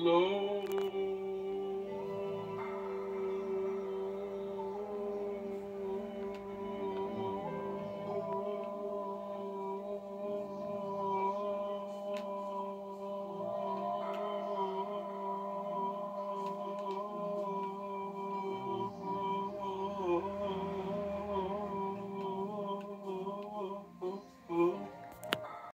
Lord.